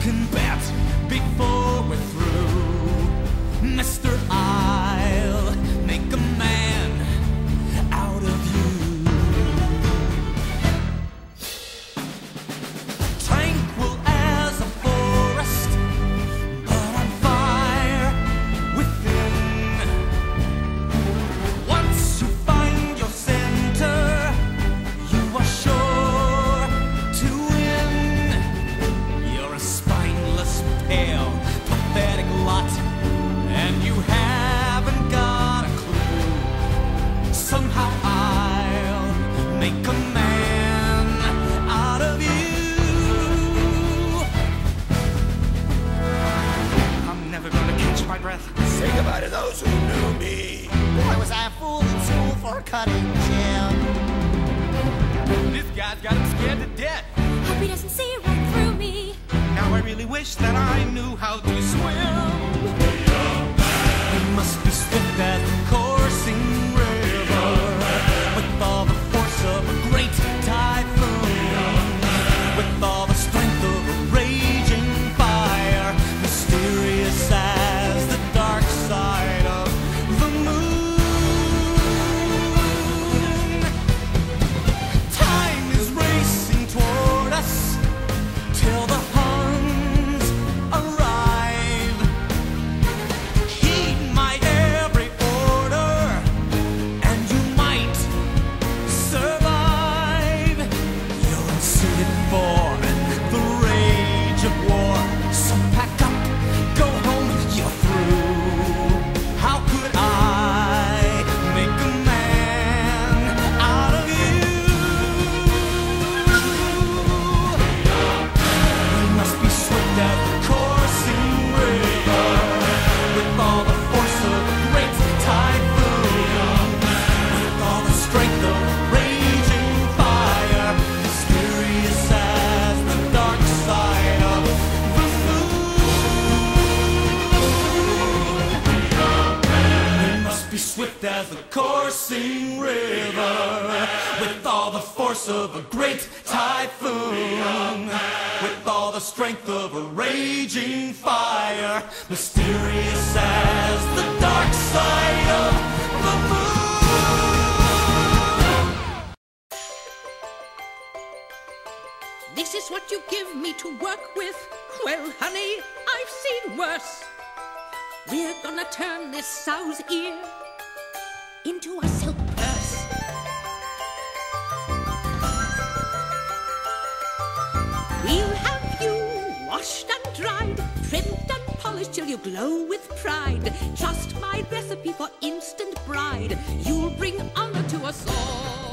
but you cutting Jim. This guy's got him scared to death. Hope he doesn't see right through me. Now I really wish that I knew how to swim. We must be swift swift as the coursing river, with all the force of a great typhoon, with all the strength of a raging fire, mysterious as the dark side of the moon. This is what you give me to work with. Well, honey, I've seen worse. We're gonna turn this sow's ear into a silk purse. We'll have you washed and dried, trimmed and polished till you glow with pride. Trust my recipe for instant bride. You'll bring honor to us all.